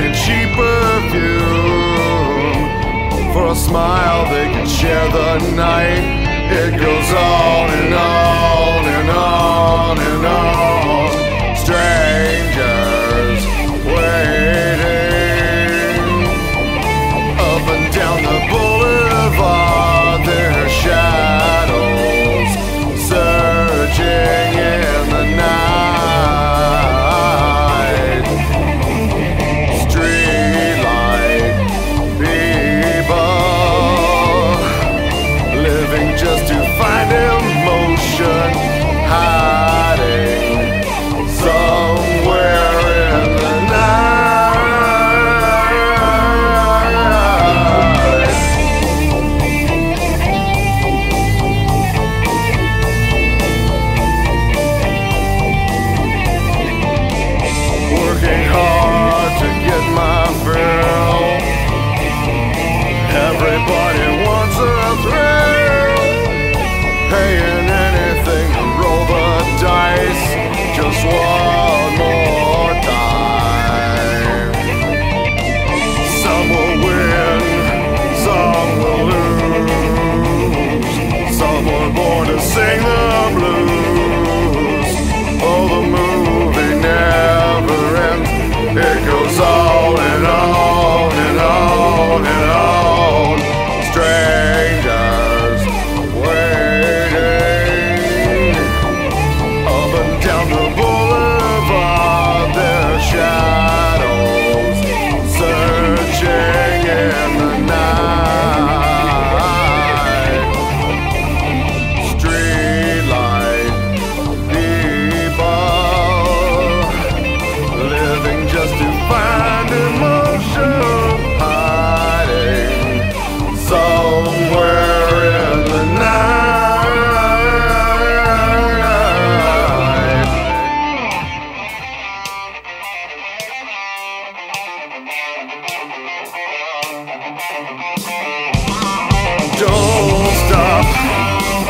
and cheap perfume. For a smile, they can share the night. It goes on and on. just do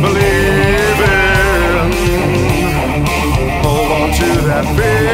believe in. Hold on to that feeling.